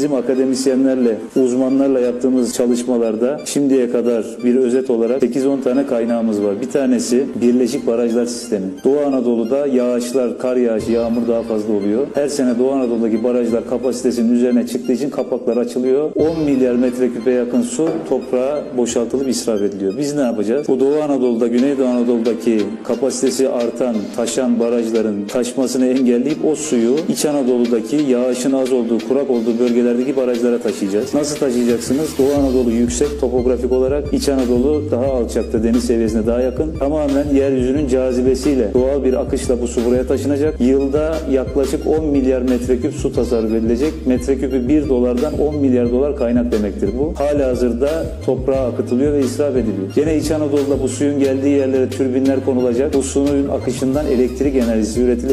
bizim akademisyenlerle, uzmanlarla yaptığımız çalışmalarda şimdiye kadar bir özet olarak 8-10 tane kaynağımız var. Bir tanesi Birleşik Barajlar Sistemi. Doğu Anadolu'da yağışlar, kar yağışı, yağmur daha fazla oluyor. Her sene Doğu Anadolu'daki barajlar kapasitesinin üzerine çıktığı için kapaklar açılıyor. 10 milyar metreküpe yakın su toprağa boşaltılıp israf ediliyor. Biz ne yapacağız? Bu Doğu Anadolu'da, Güneydoğu Anadolu'daki kapasitesi artan, taşan barajların taşmasını engelleyip o suyu İç Anadolu'daki yağışın az olduğu, kurak olduğu bölgelerdeki barajlara taşıyacağız. Nasıl taşıyacaksınız? Doğu Anadolu yüksek topografik olarak, İç Anadolu daha alçakta, deniz seviyesine daha yakın. Tamamen yeryüzünün cazibesiyle doğal bir akışla bu su buraya taşınacak. Yılda yaklaşık 10 milyar metreküp su tasarruf edilecek. Metreküpü 1 dolardan 10 milyar dolar kaynak demektir bu. Hala hazırda toprağa akıtılıyor ve israf ediliyor. Gene İç Anadolu'da bu suyun geldiği yerlere türbinler konulacak. Bu suyun akışından elektrik enerjisi üretilecek.